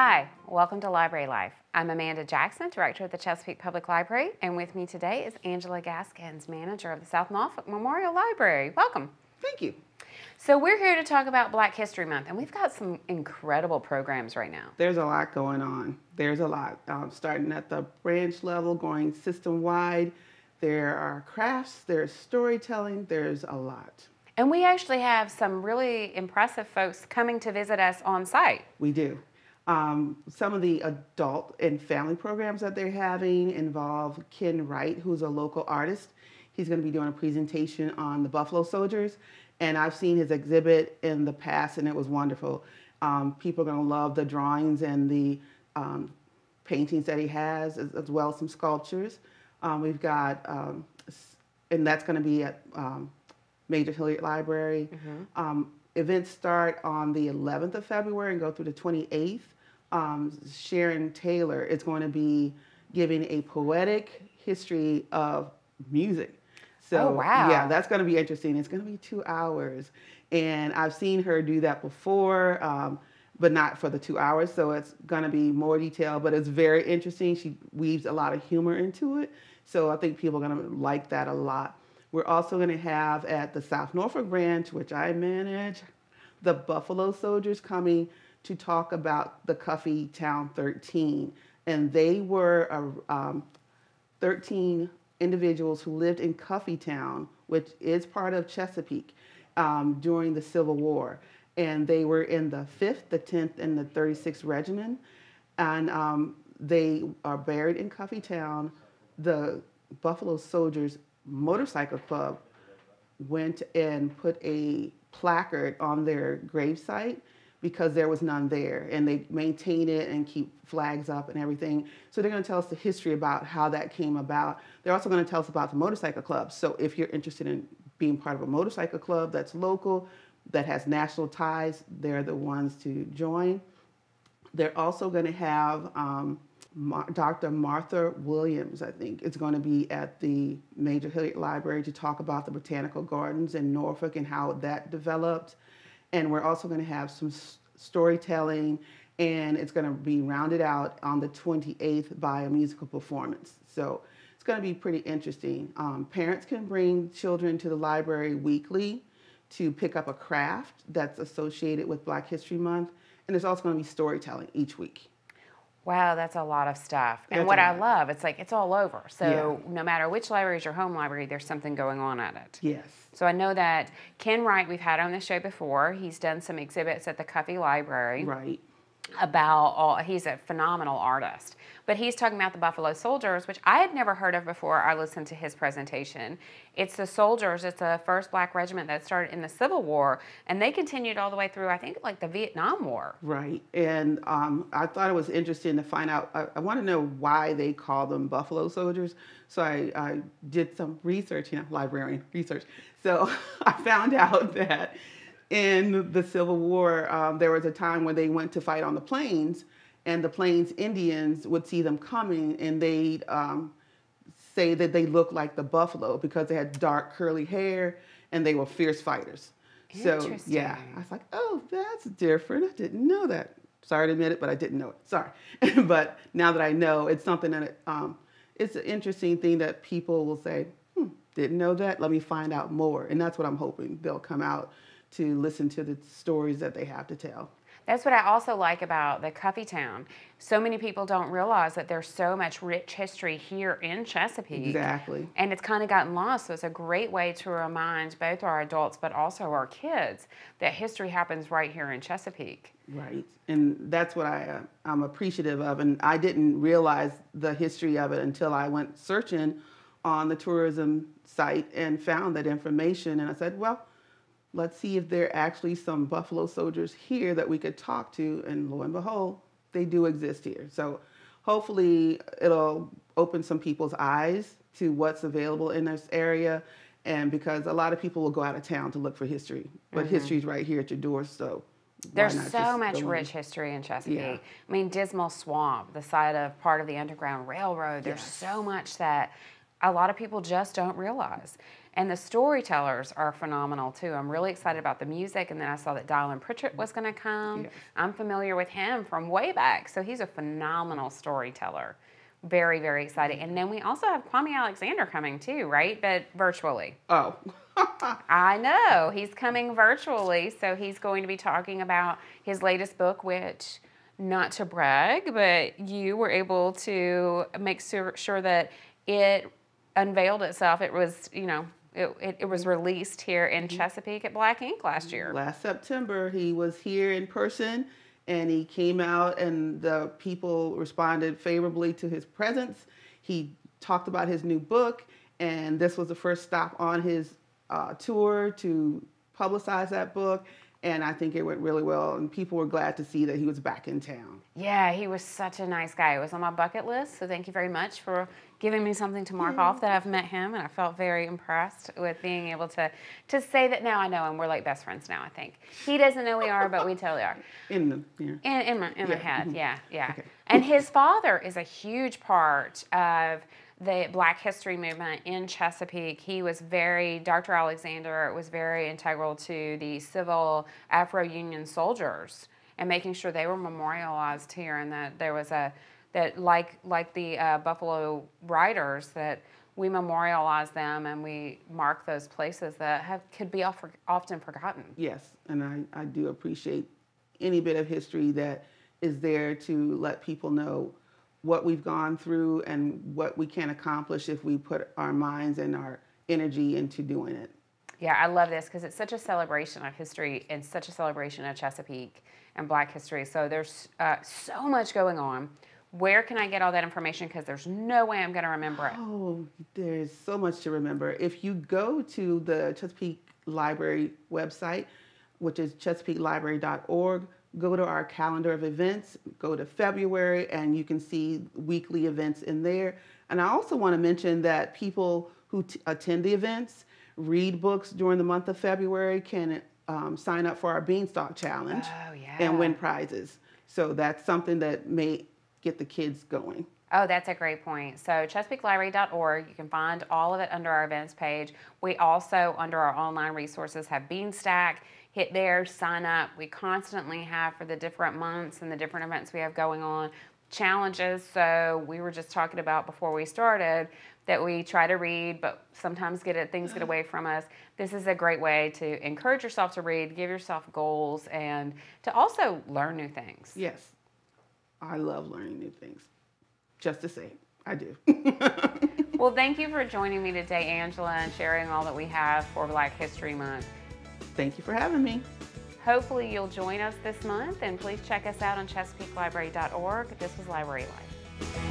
Hi, welcome to Library Life. I'm Amanda Jackson, Director of the Chesapeake Public Library, and with me today is Angela Gaskins, Manager of the South Norfolk Memorial Library. Welcome. Thank you. So we're here to talk about Black History Month, and we've got some incredible programs right now. There's a lot going on. There's a lot, um, starting at the branch level, going system wide. There are crafts, there's storytelling, there's a lot. And we actually have some really impressive folks coming to visit us on site. We do. Um, some of the adult and family programs that they're having involve Ken Wright, who's a local artist. He's going to be doing a presentation on the Buffalo Soldiers, and I've seen his exhibit in the past, and it was wonderful. Um, people are going to love the drawings and the um, paintings that he has, as, as, well as some sculptures. Um, we've got, um, and that's going to be at um, Major Hilliard Library. Mm-hmm. events start on the 11th of February and go through the 28th um, Sharon Taylor is going to be giving a poetic history of music. So, oh, wow. yeah, that's going to be interesting. It's going to be two hours. And I've seen her do that before, um, but not for the two hours. So it's going to be more detailed, but it's very interesting. She weaves a lot of humor into it. So I think people are going to like that a lot. We're also going to have at the South Norfolk branch, which I manage, the Buffalo Soldiers coming to talk about the Cuffy Town 13. And they were um, 13 individuals who lived in Cuffy Town, which is part of Chesapeake, um, during the Civil War. And they were in the 5th, the 10th, and the 36th Regiment. And um, they are buried in Cuffy Town. The Buffalo Soldiers Motorcycle Club went and put a placard on their gravesite because there was none there and they maintain it and keep flags up and everything. So they're going to tell us the history about how that came about. They're also going to tell us about the motorcycle clubs. So if you're interested in being part of a motorcycle club that's local, that has national ties, they're the ones to join. They're also going to have um, Dr. Martha Williams, I think, is going to be at the Major Hilliard Library to talk about the botanical gardens in Norfolk and how that developed. And we're also going to have some storytelling, and it's going to be rounded out on the 28th by a musical performance. So it's going to be pretty interesting. Um, parents can bring children to the library weekly to pick up a craft that's associated with Black History Month, and there's also going to be storytelling each week. Wow, that's a lot of stuff. And what I love, it's like it's all over. So yeah. no matter which library is your home library, there's something going on at it. Yes. So I know that Ken Wright, we've had on the show before. He's done some exhibits at the Cuffy Library. Right about all he's a phenomenal artist but he's talking about the buffalo soldiers which i had never heard of before i listened to his presentation. It's the soldiers it's the first black regiment that started in the civil war and they continued all the way through i think like the vietnam war. Right and um, i thought it was interesting to find out i, I want to know why they call them buffalo soldiers so I, I did some research you know librarian research. So i found out that in the Civil War, um, there was a time when they went to fight on the plains, and the Plains Indians would see them coming, and they'd um, say that they looked like the buffalo because they had dark curly hair and they were fierce fighters. So yeah, I was like, oh, that's different. I didn't know that. Sorry to admit it, but I didn't know it. Sorry, but now that I know, it's something that it, um, it's an interesting thing that people will say, hmm, didn't know that. Let me find out more, and that's what I'm hoping they'll come out to listen to the stories that they have to tell. That's what I also like about the Cuffy Town. So many people don't realize that there's so much rich history here in Chesapeake. Exactly. And it's kind of gotten lost. So it's a great way to remind both our adults but also our kids that history happens right here in Chesapeake. Right. And that's what I, uh, I'm appreciative of. And I didn't realize the history of it until I went searching on the tourism site and found that information. And I said, well, let's see if there are actually some Buffalo soldiers here that we could talk to. And lo and behold, they do exist here. So hopefully it'll open some people's eyes to what's available in this area. And because a lot of people will go out of town to look for history, but mm-hmm. history's right here at your door. So there's so much rich history in Chesapeake. Yeah. I mean, Dismal Swamp, the site of part of the Underground Railroad. There's yes. so much that a lot of people just don't realize. And the storytellers are phenomenal too. I'm really excited about the music. And then I saw that Dylan Pritchett was going to come. Yes. I'm familiar with him from way back. So he's a phenomenal storyteller. Very, very exciting. And then we also have Kwame Alexander coming too, right? But virtually. Oh. I know. He's coming virtually. So he's going to be talking about his latest book, which, not to brag, but you were able to make sure, sure that it unveiled itself. It was, you know, it, it, it was released here in Chesapeake at Black Ink last year. Last September, he was here in person and he came out, and the people responded favorably to his presence. He talked about his new book, and this was the first stop on his uh, tour to publicize that book. And I think it went really well, and people were glad to see that he was back in town. Yeah, he was such a nice guy. It was on my bucket list, so thank you very much for giving me something to mark off that I've met him, and I felt very impressed with being able to to say that now I know him. We're like best friends now. I think he doesn't know we are, but we totally are. In the yeah. In, in my in my Yeah. head, mm-hmm. yeah, yeah. Okay. And his father is a huge part of the Black History movement in Chesapeake. He was very Dr. Alexander was very integral to the civil Afro Union soldiers and making sure they were memorialized here, and that there was a that like like the uh, Buffalo Riders that. We memorialize them and we mark those places that have, could be off, often forgotten. Yes, and I, I do appreciate any bit of history that is there to let people know what we've gone through and what we can accomplish if we put our minds and our energy into doing it. Yeah, I love this because it's such a celebration of history and such a celebration of Chesapeake and Black history. So there's uh, so much going on. Where can I get all that information? Because there's no way I'm going to remember it. Oh, there's so much to remember. If you go to the Chesapeake Library website, which is chesapeakelibrary.org, go to our calendar of events, go to February, and you can see weekly events in there. And I also want to mention that people who t- attend the events, read books during the month of February, can um, sign up for our Beanstack Challenge Oh, yeah. and win prizes. So that's something that may get the kids going. Oh, that's a great point. So, ChesapeakeLibrary.org, you can find all of it under our events page. We also, under our online resources, have Beanstack. Hit there, sign up. We constantly have for the different months and the different events we have going on challenges. So, we were just talking about before we started that we try to read, but sometimes get it, things get mm-hmm. away from us. This is a great way to encourage yourself to read, give yourself goals, and to also learn new things. Yes, I love learning new things. Just to say, I do. Well, thank you for joining me today, Angela, and sharing all that we have for Black History Month. Thank you for having me. Hopefully, you'll join us this month, and please check us out on ChesapeakeLibrary.org. This was Library Life.